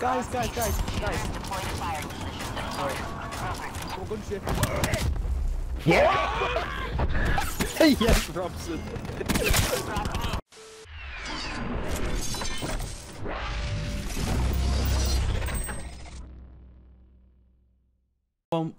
Guys, guys, guys, guys. Oh, good shit. yes, Robson. Um,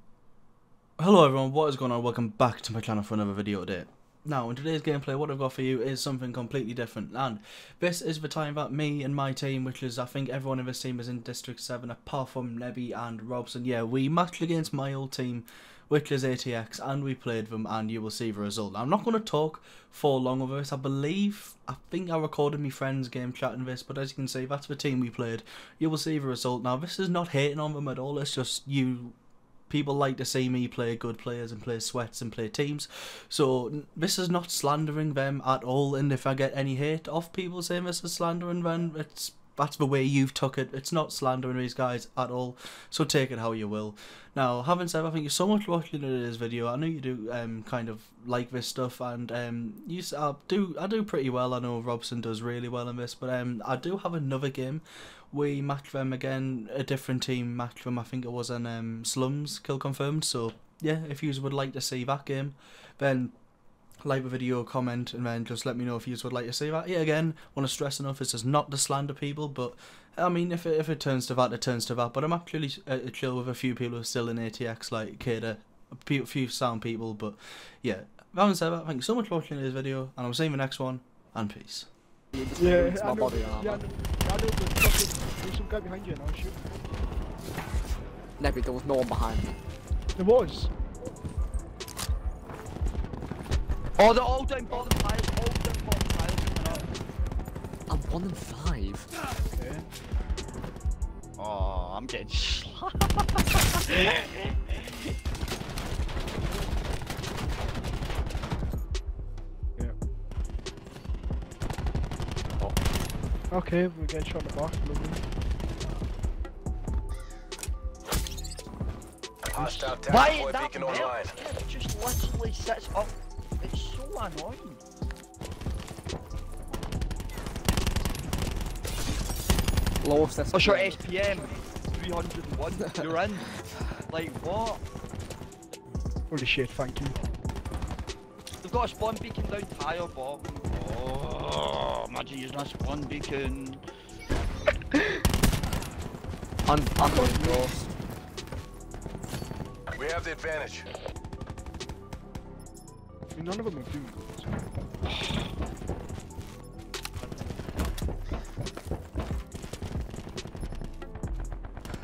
hello everyone, what is going on? Welcome back to my channel for another video today. Now, in today's gameplay, what I've got for you is something completely different, and this is the time that me and my team, which is, I think everyone in this team is in District 7, apart from Nebby and Robson, yeah, we matched against my old team, which is ATX, and we played them, and you will see the result. Now, I'm not going to talk for long over this, I believe, I think I recorded my friend's game chatting this, but as you can see, that's the team we played. You will see the result. Now, this is not hating on them at all, it's just you people like to see me play good players and play sweats and play teams. So this is not slandering them at all. And if I get any hate off people saying this is slandering, then it's that's the way you've took it. It's not slandering these guys at all. So take it how you will. Now, having said, that, thank you so much for watching this video. I know you do um kind of like this stuff, and um you I do I do pretty well. I know Robson does really well in this, but um I do have another game we match them again, a different team match them, I think it was in um, Slums, kill confirmed, so yeah, if you would like to see that game, then like the video, comment, and then just let me know if you would like to see that. Yeah, again, want to stress enough, this is not to slander people, but I mean, if it, if it turns to that, it turns to that, but I'm actually uh, chill with a few people who are still in ATX, like Kata, a few sound people, but yeah, having said that, thank you so much for watching this video, and I'll see you in the next one, and peace. Yeah, I know, yeah, I know, I know the fucking, guy behind you now, shoot. Nebby, there was no one behind me. There was. Oh, they're all down bottom piles, all down bottom piles. I'm one in five. Okay. Oh, I'm getting slapped. Yeah. Okay, we're getting shot in the box, lovely. Hostile Why is that beacon online. Just literally sits up. It's so annoying. Lowest SPM. What's your SPM? 301. You're in. Like what? Holy shit, thank you. They've got a spawn beacon down tire bottom. Oh, imagine using a spawn beacon. I'm, I'm going ghost. We have the advantage. Mean, none of them are doing good.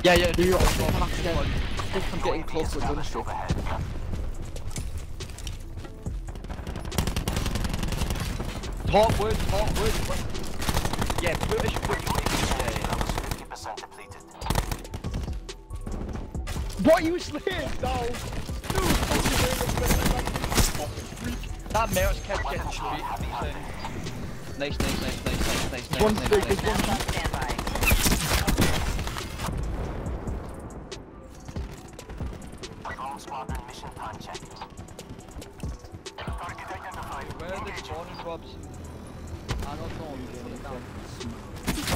Yeah, yeah. Do you, I think I'm getting, I think I'm getting close to the gunship. Top wood, top wood. Yeah, British wood. Yeah, yeah. What are you slaying? No! That Mertz kid getting straight. Nice, nice, nice, nice, nice, nice, nice, One nice, nice, nice. one Where are they spawning, Robs? I don't know, I'm getting down.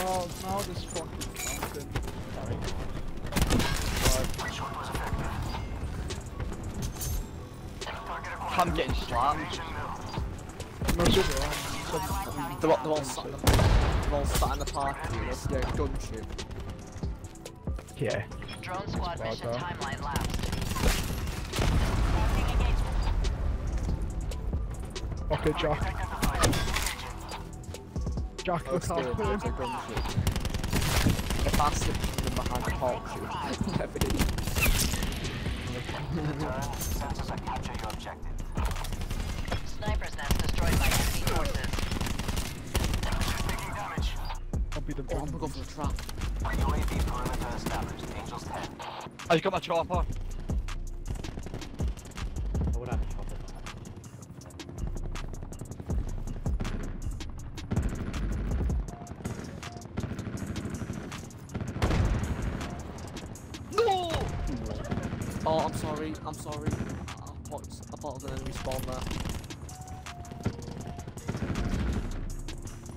Oh, now this fucking mountain. I'm getting slapped. No, it's over. um, They're all, they're sat in the, they're all sat in the park, you know, yeah, gunship. Yeah. Drone squad Spot mission that. timeline lapsed. Okay, Jack. Jack, Oh, look still, out. there's a gunship. If I slipped them behind the park, shoot, never did. Sniper's nest destroyed by enemy forces. I'll be the Oh, I'm gonna go for the trap. I just got my chopper. No! Oh, I'm sorry, I'm sorry. I thought, I thought I was gonna respawn there.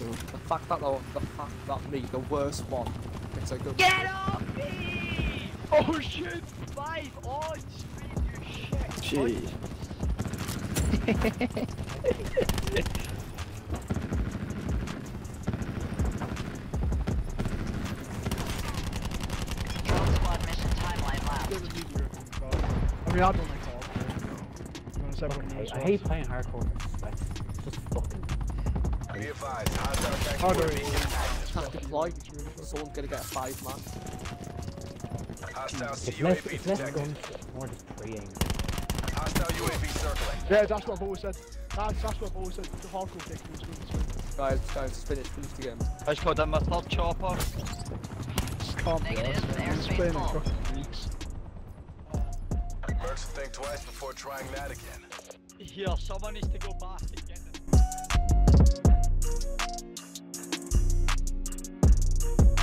The fact that the, the fact that me, the worst one, gets a good. Get off me! Oh shit! Five on stream, you shit! Gee. Drone squad mission timeline lapsed. I mean, I don't like hardcore. You wanna say what I, it is, I hate playing hardcore. Like, just fucking... Be advised. Hostile attack Harder UAV is- active. Can't deploy. Someone's gonna get a five man. Hostile It's less, CUAV it's less guns, more just preying. Hostile UAV circling. Yeah, that's what I've always said. That's, that's what I've always said. The hardcore kick was good. It's. Guys, guys, finish, finish the game. I just called in my third chopper. Just can't be Negative, honest, man. I'm just airspace playing in full. fucking weeks. Mercs think twice before trying that again. Here, someone needs to go back and